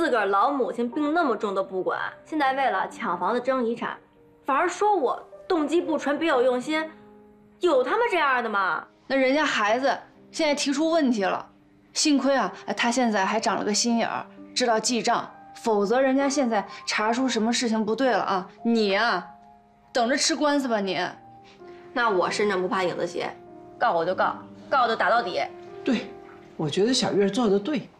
自个儿老母亲病那么重都不管，现在为了抢房子争遗产，反而说我动机不纯、别有用心，有他妈这样的吗？那人家孩子现在提出问题了，幸亏啊，他现在还长了个心眼儿，知道记账，否则人家现在查出什么事情不对了啊，你呀，等着吃官司吧你。那我身正不怕影子斜，告我就告，告就打到底。对，我觉得小月做的对。